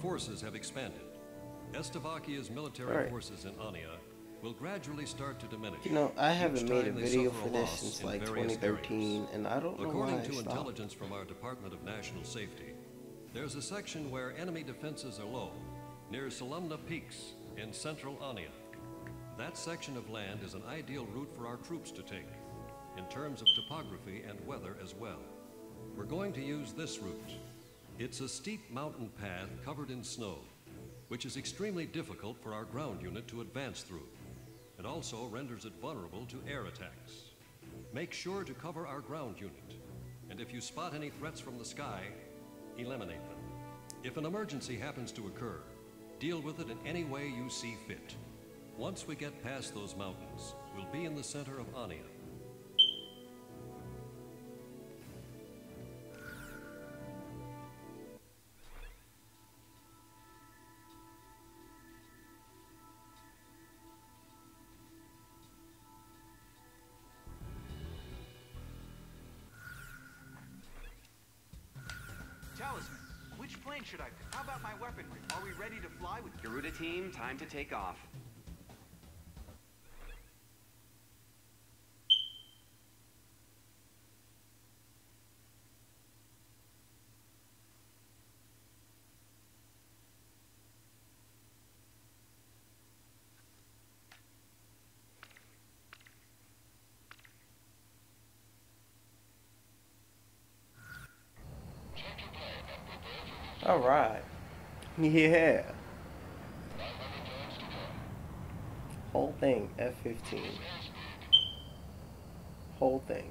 forces have expanded. Estovakia's military Right. forces in Anea will gradually start to diminish. You know, I haven't made a video for this since like 2013, areas. and I don't know why According to intelligence from our Department of National Safety, there's a section where enemy defenses are low, near Selumna Peaks in central Anea. That section of land is an ideal route for our troops to take, in terms of topography and weather as well. We're going to use this route. It's a steep mountain path covered in snow, which is extremely difficult for our ground unit to advance through. It also renders it vulnerable to air attacks. Make sure to cover our ground unit, and if you spot any threats from the sky, eliminate them. If an emergency happens to occur, deal with it in any way you see fit. Once we get past those mountains, we'll be in the center of Anea. Plane should I pick? How about my weaponry? Are we ready to fly with Garuda team, time to take off. All right. Yeah. Whole thing, F-15. Whole thing.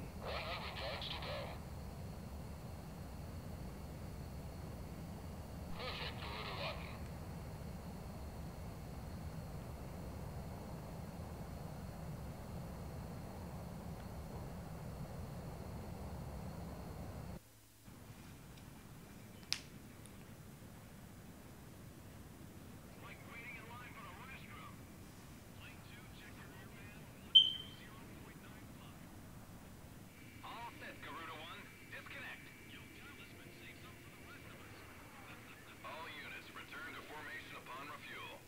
All set, Garuda One. Disconnect. All units return to formation upon refuel.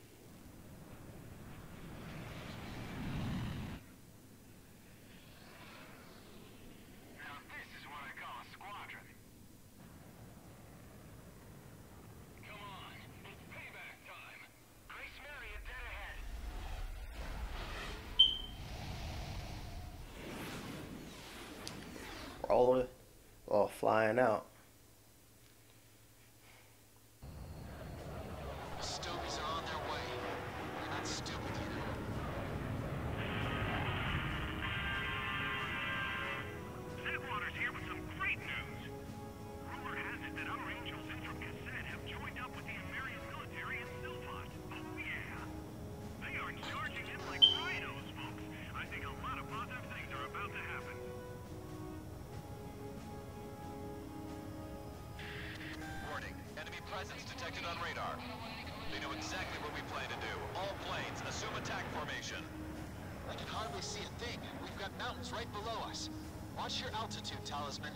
Now this is what I call a squadron. Come on, it's payback time. Gracemeria is dead ahead. Rolling. Or flying out. Presence detected on radar. They know exactly what we plan to do. All planes, assume attack formation. I can hardly see a thing. We've got mountains right below us. Watch your altitude, Talisman.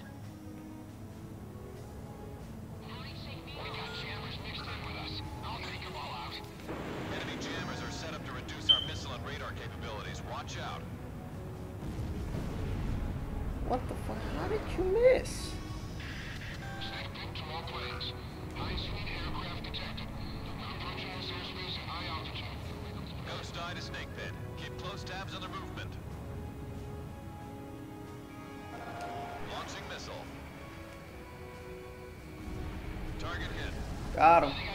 Tabs on the movement. Launching missile. Target hit. Got him.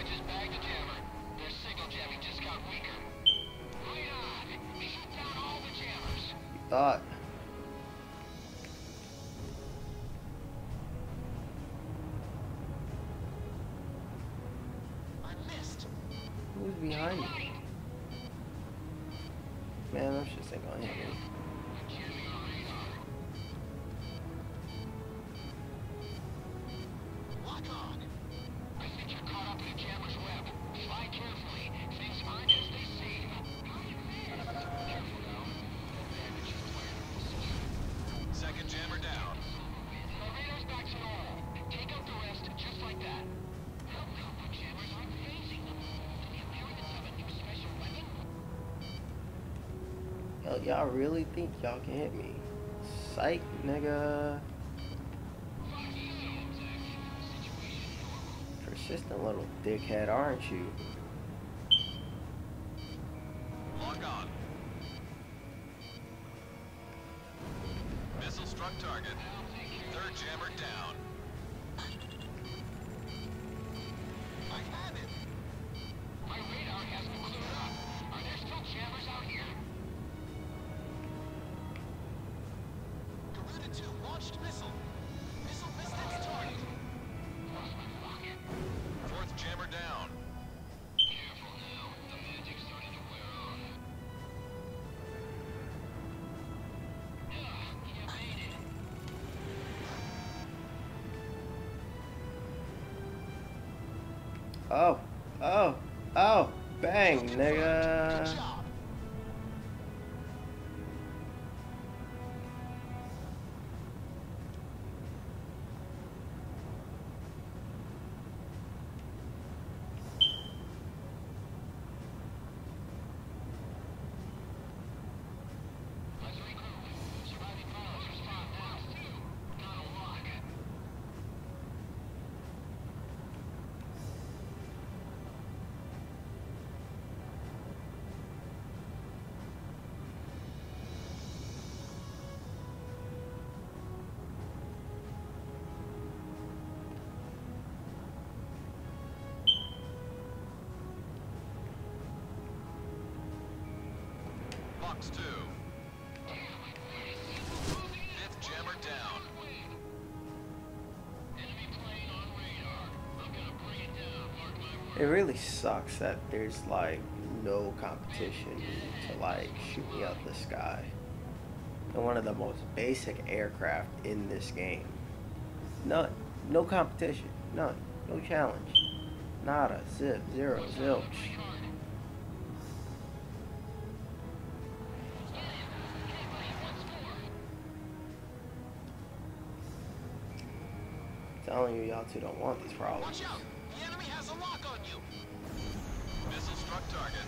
Y'all really think y'all can hit me? Psych, nigga. Persistent little dickhead, aren't you? Oh, oh, oh, bang, nigga. Fox 2. Fifth jammer down. It really sucks that there's like no competition to like shoot me out the sky. And one of the most basic aircraft in this game. None. No competition. None. No challenge. Nada. Zip. Zero. Zilch. telling you, y'all two don't want these problems. Watch out! The enemy has a lock on you! Missile struck target.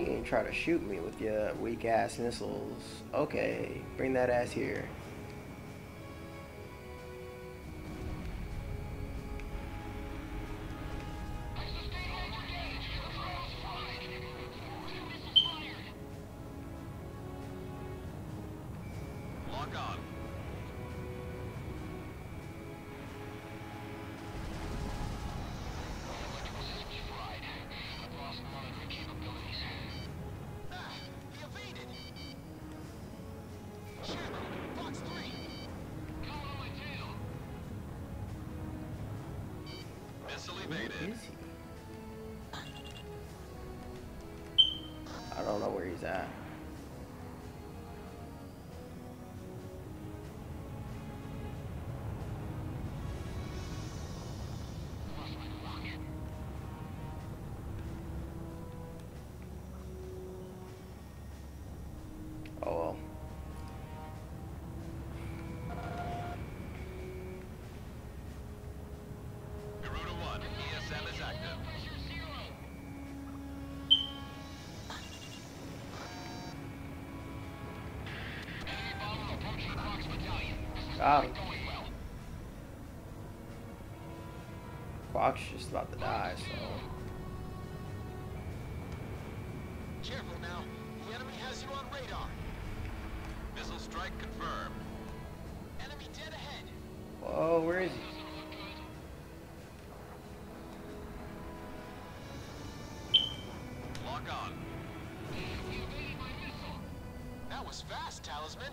You ain't try to shoot me with your weak ass missiles. Okay, bring that ass here. Easy. Got him. Just about to die, so. Careful now. The enemy has you on radar. Missile strike confirmed. Enemy dead ahead. Whoa, where is he? Lock on. That was fast, Talisman.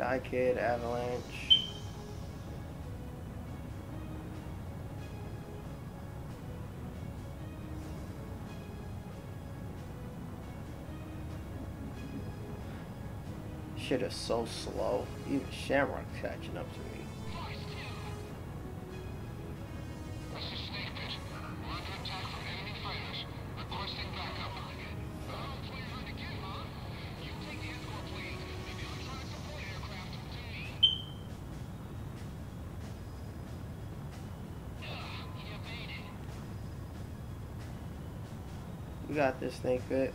Die Kid, Avalanche. Shit is so slow. Even Shamrock's catching up to me. got this, thing fit.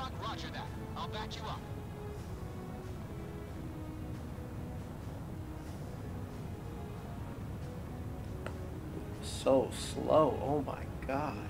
Rock, roger that. I'll back you up. So slow, oh my god.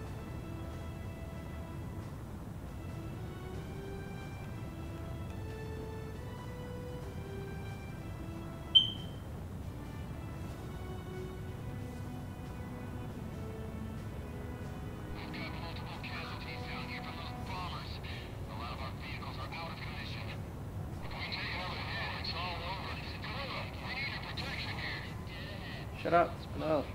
Well,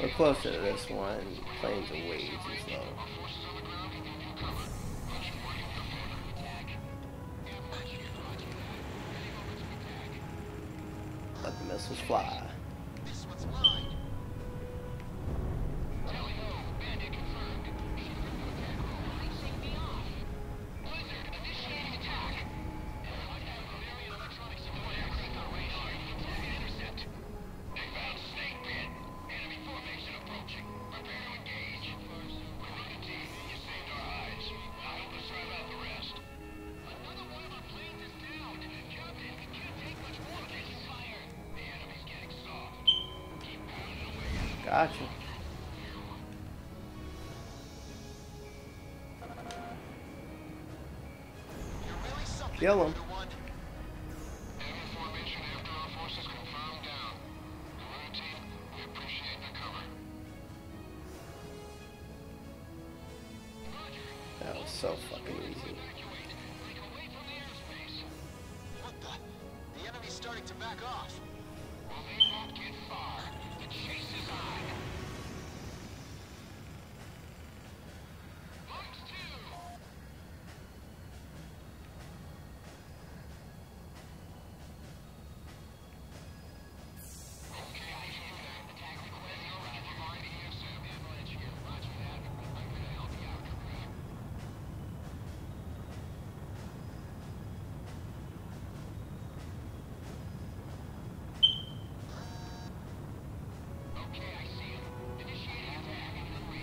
We're closer to this one. Planes are waves as well. Gotcha. Kill him.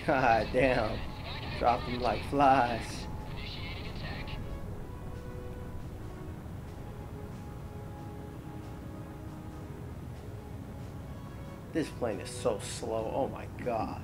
God damn. Drop them like flies. This plane is so slow. Oh my god.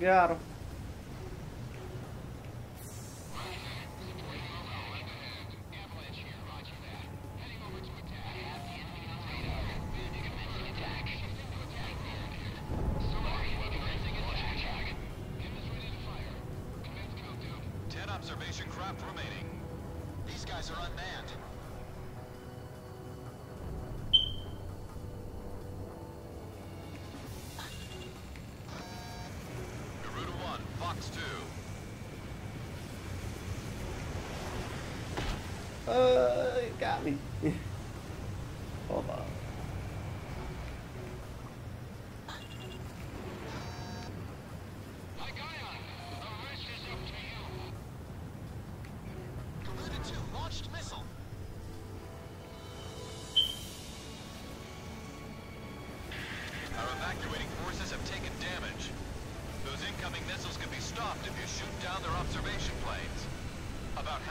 Got Uh, it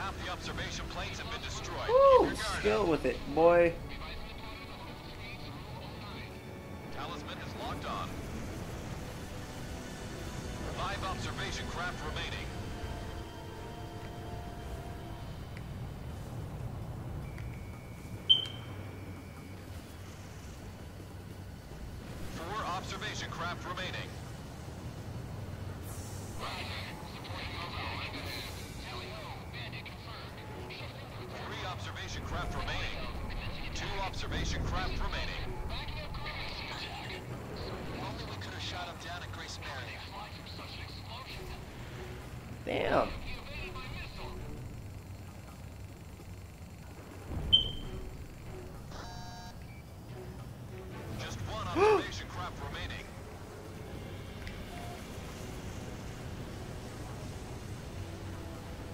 half the observation planes have been destroyed. Woo! Skill with it, boy. Talisman is locked on. Five observation craft remaining. Four observation craft remaining. Damn. Just one observation craft remaining.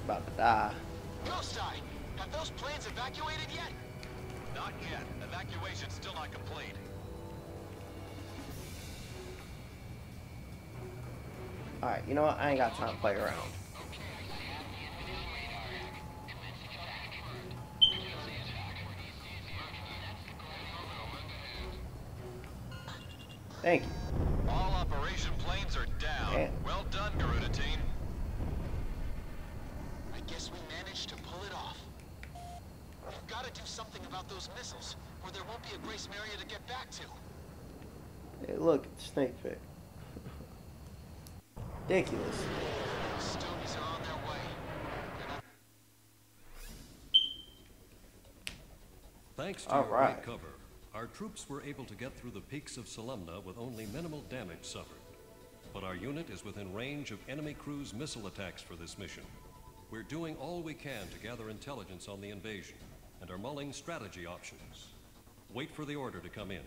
About to die. Ghost Eye, have those planes evacuated yet? Not yet. Evacuation's still not complete. Alright, you know what? I ain't got time to play around. Guess we managed to pull it off. We've got to do something about those missiles, or there won't be a Gracemeria to get back to. Hey, look, it's Snake Pit. Ridiculous. The Stoneys are on their way. They're not Thanks to All your right. great cover, our troops were able to get through the peaks of Selumna with only minimal damage suffered. But our unit is within range of enemy cruise missile attacks for this mission. We're doing all we can to gather intelligence on the invasion and are mulling strategy options. Wait for the order to come in.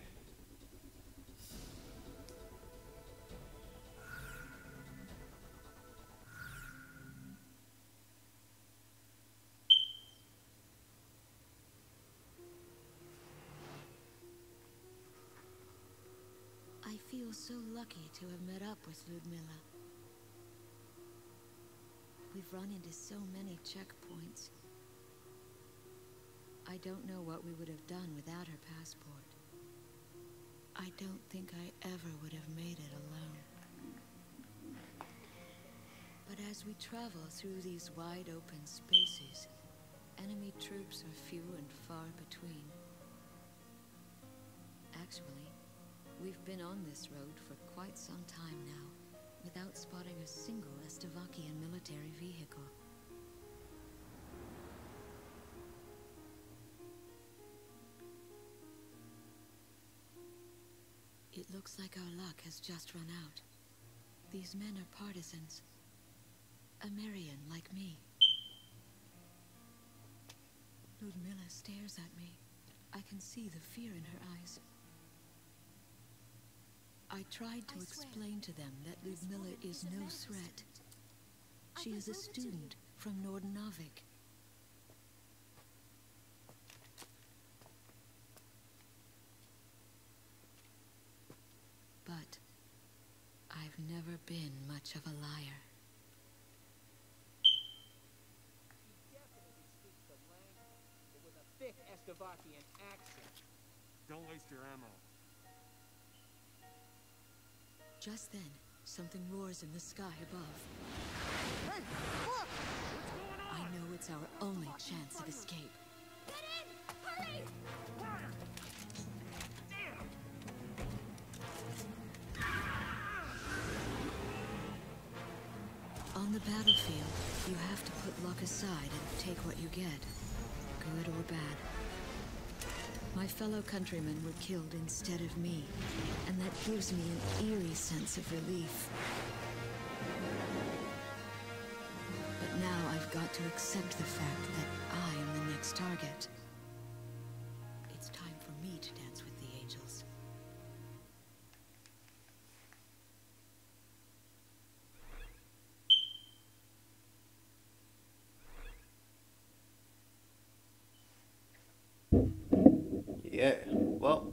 I feel so lucky to have met up with Ludmila. We've run into so many checkpoints. I don't know what we would have done without her passport. I don't think I ever would have made it alone. But as we travel through these wide open spaces, enemy troops are few and far between. Actually, we've been on this road for quite some time now, without spotting a single Estovakian military vehicle. It looks like our luck has just run out. These men are partisans. Emmerian like me. Ludmila stares at me. I can see the fear in her eyes. I tried to I explain to them that Ludmila is, no threat. She is a student from Nordennavic. But I've never been much of a liar. Don't waste your ammo. Just then, something roars in the sky above. Hey, look! What's going on? I know it's our only chance of escape. Get in! Hurry! On the battlefield, you have to put luck aside and take what you get, good or bad. My fellow countrymen were killed instead of me, and that gives me an eerie sense of relief. But now I've got to accept the fact that I am the next target.